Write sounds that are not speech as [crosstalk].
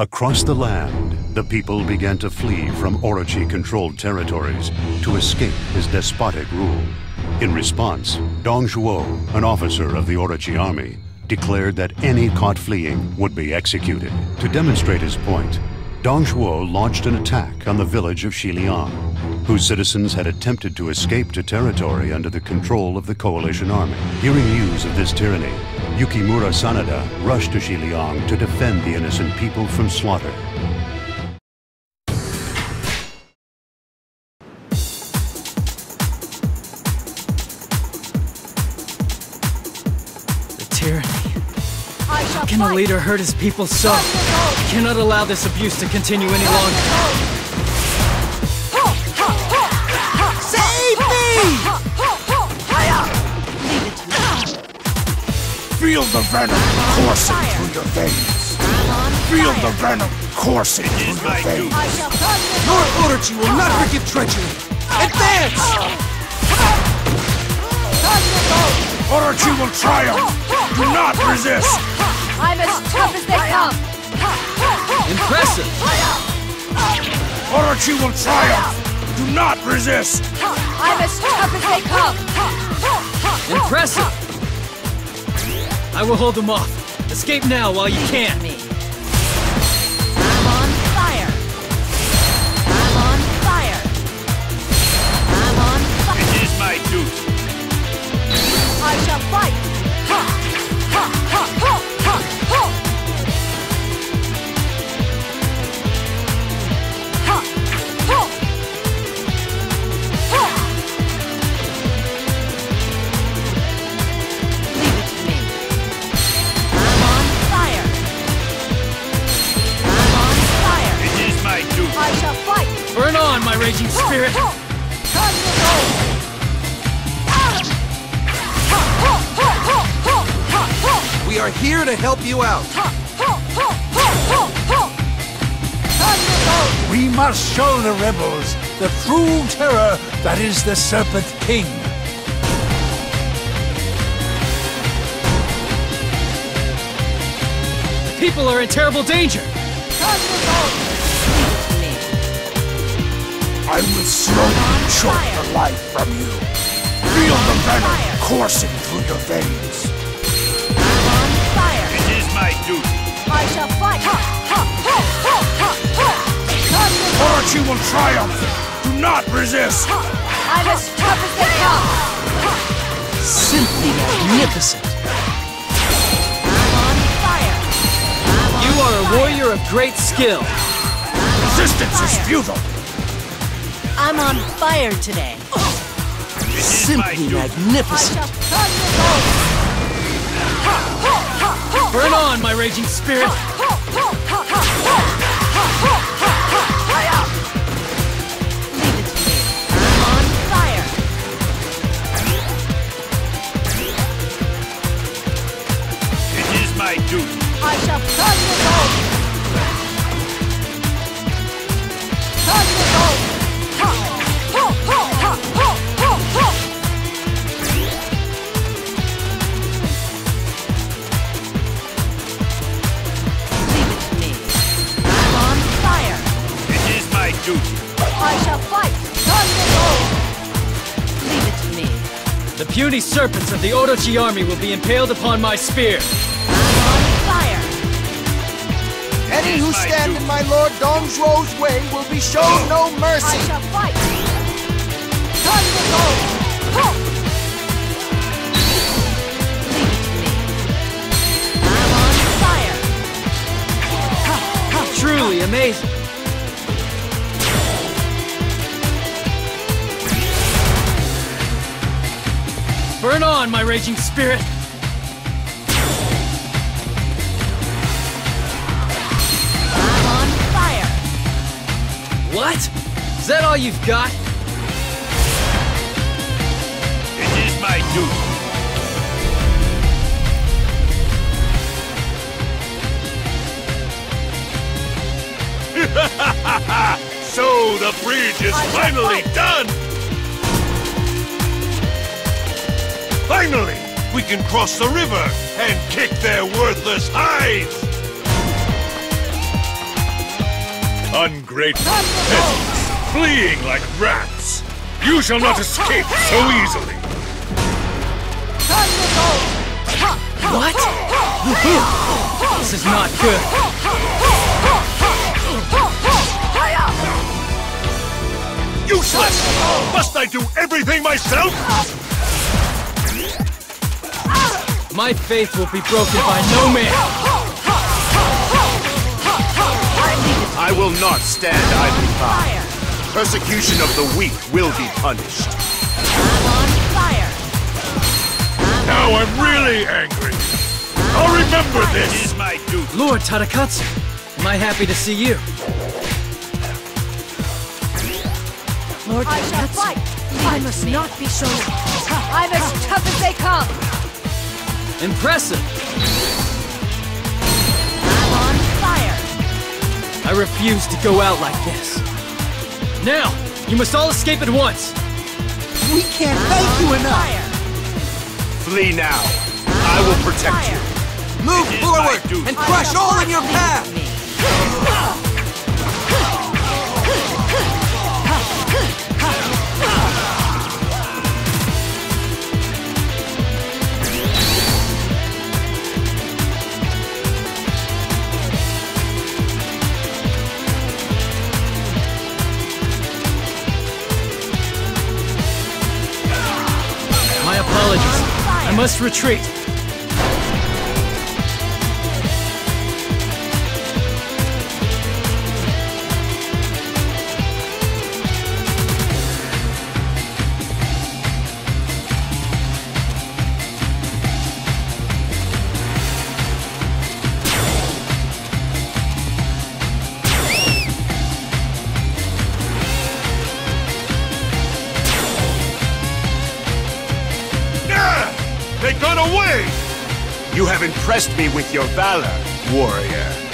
Across the land, the people began to flee from Orochi-controlled territories to escape his despotic rule. In response, Dong Zhuo, an officer of the Orochi army, declared that any caught fleeing would be executed. To demonstrate his point, Dong Zhuo launched an attack on the village of Xiliang, whose citizens had attempted to escape to territory under the control of the coalition army. Hearing news of this tyranny, Yukimura Sanada rushed to Xiliang to defend the innocent people from slaughter. The tyranny. How can a leader hurt his people so? I cannot allow this abuse to continue any longer. Feel the venom coursing through your veins. Feel the venom coursing through your veins. Lord Orochi will not forgive treachery! Advance! Orochi will triumph. Do not resist. I'm as tough as they come! Impressive! Orochi will triumph. Do not resist. I'm as tough as they come! Impressive! I will hold them off. Escape now while you can. On, my raging spirit! We are here to help you out. We must show the rebels the true terror that is the Serpent King. People are in terrible danger! I will slowly choke the life from you. Feel the venom coursing through your veins. On fire! It is my duty. I shall fight! Ha! Ha! Ha! Ha! Ha! Ha! Orochi will triumph. Do not resist. I'm as tough as they come! Simply magnificent! I'm on fire! I'm on You are a warrior of great skill! Resistance is futile. I'm on fire today! Simply magnificent! Burn on, my raging spirit! I shall fight! Thunderbolt! Leave it to me. The puny serpents of the Orochi army will be impaled upon my spear! I'm on fire! Any who stand in my lord Dong Zhuo's way will be shown no mercy. I shall fight! Thunderbolt! Ho! Leave it to me. I'm on fire! Truly amazing! On, my raging spirit! I'm on fire! What? Is that all you've got? It is my duty. [laughs] so the bridge is finally done! Finally, we can cross the river and kick their worthless hides! Ungrateful peasants, fleeing like rats. You shall not escape so easily. What? this is not good. Useless! Must I do everything myself? My faith will be broken by no man. I will not stand idly by. Persecution of the weak will be punished. I'm on fire! Now I'm really angry. I'll remember this. my duty. Lord Tadakatsu, am I happy to see you? Lord I shall! I must not be shown. I'm as tough as they come! Impressive. I'm on fire! I refuse to go out like this. Now, you must all escape at once. We can't thank you enough. Fire! Flee now. I will protect you. Move forward and crush all in your path. Must retreat. Away! You have impressed me with your valor, warrior.